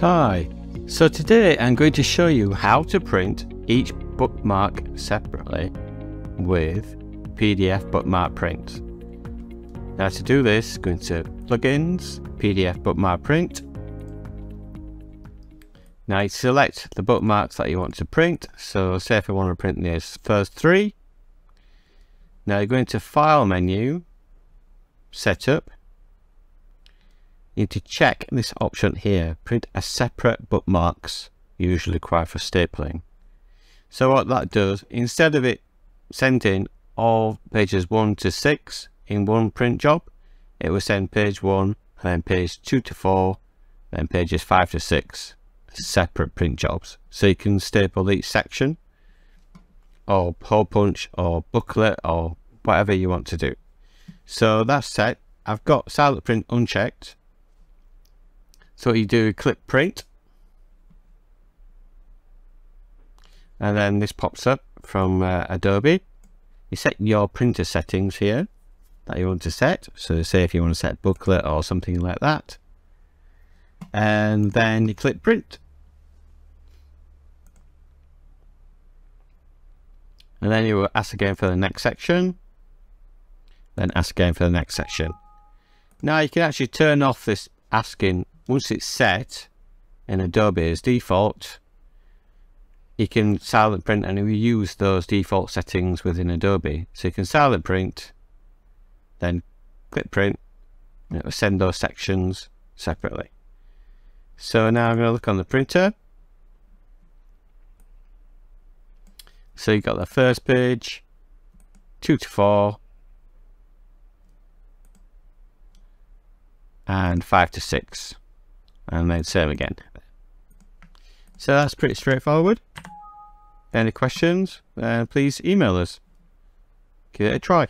Hi, so today I'm going to show you how to print each bookmark separately with PDF bookmark print. Now to do this, go into plugins, PDF bookmark print. Now you select the bookmarks that you want to print. So say if I want to print these first three. Now you go into file menu, setup, you need to check this option here, print a separate bookmarks, usually required for stapling. So what that does, instead of it sending all pages 1 to 6 in one print job, it will send page 1, and then page 2 to 4, then pages 5 to 6, separate print jobs. So you can staple each section, or hole punch, or booklet, or whatever you want to do. So that's set. I've got silent print unchecked, so you do, click print. And then this pops up from uh, Adobe. You set your printer settings here that you want to set. So say if you want to set booklet or something like that. And then you click print. And then you will ask again for the next section. Then ask again for the next section. Now you can actually turn off this asking once it's set in Adobe as default, you can silent print and we use those default settings within Adobe. So you can silent print, then click print, and it will send those sections separately. So now I'm going to look on the printer. So you've got the first page, 2 to 4, and 5 to 6 and then save again. So that's pretty straightforward. Any questions, uh, please email us. Give it a try.